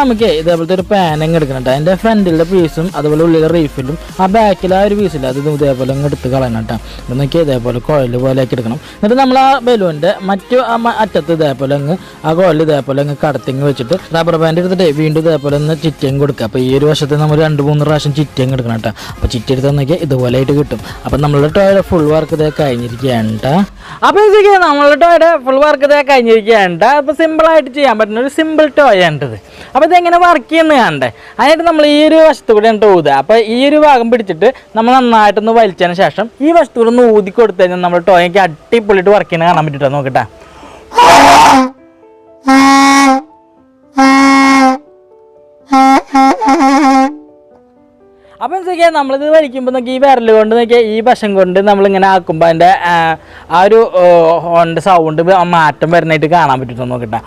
നമുക്ക് ഇതേപോലത്തെ ഒരു പാൻ അങ്ങ് എടുക്കണം അതിന്റെ ഫ്രണ്ടിലെ പീസും അതുപോലെ ഉള്ളിലെ റീഫിലും ആ ബാക്കിലെ ആ ഒരു പീസില്ല അത് ഇതേപോലെ അങ്ങ് എടുത്ത് കളയണം കേട്ടോ ഇത് നോക്കി ഇതേപോലെ കോഴൽ പോലെ ആക്കി എടുക്കണം. എന്നിട്ട് നമ്മൾ ആ ബലൂണിന്റെ മറ്റു അറ്റത്ത് ഇതേപോലെ അങ്ങ് ആ കോയിൽ ഇതേപോലെ അങ്ങ് കടത്തിങ്ങ് വെച്ചിട്ട് റബ്ബർ ബാൻഡ് എടുത്തിട്ട് വീണ്ടും ഇതേപോലെ ഒന്ന് ചിറ്റയും കൊടുക്കുക. അപ്പോൾ ഈ ഒരു വശത്ത് നമ്മൾ രണ്ട് മൂന്ന് പ്രാവശ്യം അങ്ങ് എടുക്കണം കേട്ടോ അപ്പോൾ ചിറ്റി എടുത്ത് നോക്കിയാൽ ഇതുപോലെ ആയിട്ട് കിട്ടും. അപ്പോൾ നമ്മളുടെ ടോയുടെ ഫുൾ വർക്ക് ഇതേ കഴിഞ്ഞിരിക്കുകയാണ് കേട്ടോ അപ്പോൾ ഇതൊക്കെ നമ്മളുടെ ടോയുടെ ഫുൾ വർക്ക് ഇതേ കഴിഞ്ഞിരിക്കുകയാണ് കേട്ടോ അപ്പോൾ സിമ്പിളായിട്ട് ചെയ്യാൻ പറ്റുന്ന ഒരു സിമ്പിൾ ടോയ് ആണ് അപ്പോൾ ഇതെങ്ങനെ വർക്ക് ചെയ്യുന്നത് കാണണ്ടേ അതിനായിട്ട് നമ്മൾ ഈ ഒരു വശത്തു കൂടെ ആണ് ഊതുക അപ്പോൾ ഈ ഒരു ഭാഗം പിടിച്ചിട്ട് നമ്മൾ നന്നായിട്ടൊന്ന് വലിച്ചതിന് ശേഷം ഈ വശത്തു കൂടെ ഒന്ന് ഊതി കൊടുത്തു കഴിഞ്ഞാൽ നമ്മൾ ടോയ്ക്ക് അടിപൊളിയിട്ട് വർക്ക് ചെയ്യുന്ന കാണാൻ പറ്റിട്ടോ നോക്കട്ടെ. അപ്പം നോക്കിയാൽ നമ്മളിത് വലിക്കുമ്പോൾ നോക്കി ഈ വിരൽ കൊണ്ട് നോക്കിയാൽ ഈ വശം കൊണ്ട് നമ്മളിങ്ങനെ ആക്കുമ്പോൾ അതിന്റെ ആ ഒരു ഹോണിന്റെ സൗണ്ട് മാറ്റം വരുന്നതായിട്ട് കാണാൻ പറ്റിട്ടോ നോക്കട്ടെ.